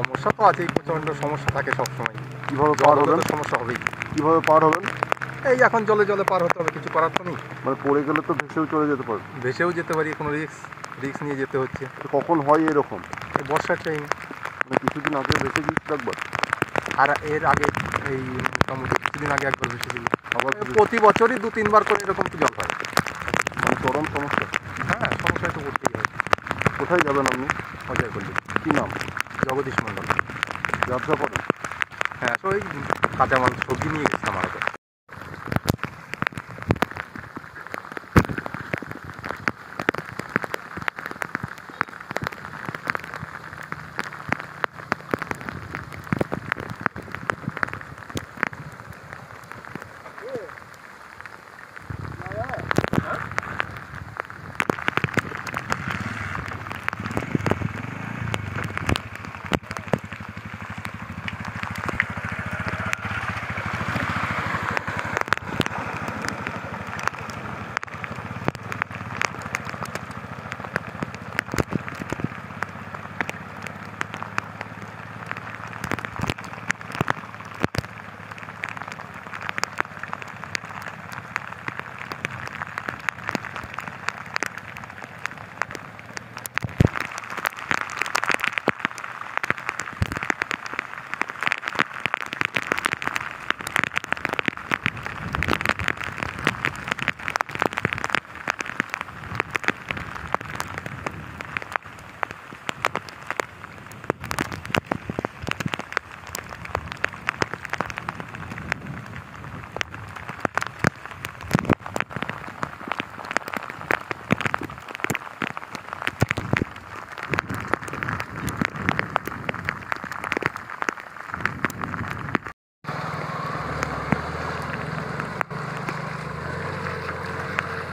আছেই প্রচণ্ড সমস্যা থাকে সবসময়। কীভাবে পার হবেন? সমস্যা হবেই। কীভাবে পার হবেন? এই এখন জলে জলে পার হতে হবে কিছু করার তো নেই। মানে পড়ে গেলে তো ভেসেও চলে যেতে পারে ভেসেও যেতে পারি কোনো রিস্ক রিস্ক নিয়ে যেতে হচ্ছে। তো কখন হয় এরকম? বর্ষার টাইম মানে কিছুদিন আগে ভেসে গিয়েছিল একবার? আর এর আগে এই মোটামুটি কিছুদিন আগে একবার ভেসে ভেসেছিল। আবার প্রতি বছরই দু তিনবার করে এরকম তো জল হয়। মানে চরম সমস্যা। হ্যাঁ সমস্যায় তো পড়তেই হয় কোথায় যাবেন আপনি? অজয় করলি কি নাম? জগদীশ মন্ডল ব্যবসা করেন হ্যাঁ তো ওই কাঁচামাল সবজি নিয়ে গেছিলাম আরও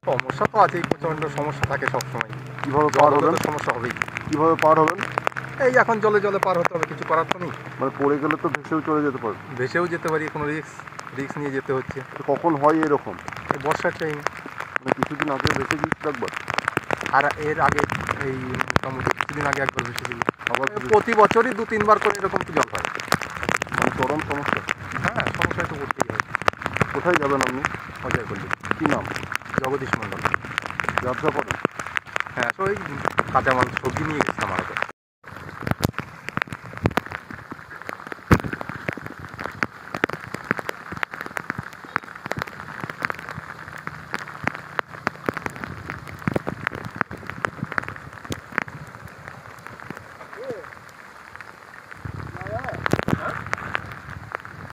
সমস্যা তো আছেই প্রচণ্ড সমস্যা থাকে সবসময়। কীভাবে পার হবেন? সমস্যা হবেই। কীভাবে পার হবেন? এই এখন জলে জলে পার হতে হবে কিছু করার তো নেই। মানে পড়ে গেলে তো ভেসেও চলে যেতে পারে ভেসেও যেতে পারি কোনো রিস্ক রিস্ক নিয়ে যেতে হচ্ছে। কখন হয় এরকম? বর্ষার টাইম মানে কিছুদিন আগে ভেসে গিয়েছিল একবার? আর এর আগে এই মোটামুটি কিছুদিন আগে একবার ভেসেছিল আবার প্রতি বছরই দু তিনবার করে এরকম তো জল হয়। মানে চরম সমস্যা। হ্যাঁ সমস্যায় তো পড়তেই হয় কোথায় যাবেন আপনি? অজয় করলি কি নাম? জগদীশ মণ্ডল। ব্যবসা করুন হ্যাঁ তো ওই কাঁচামাল সবজি নিয়ে গেছিলাম আরও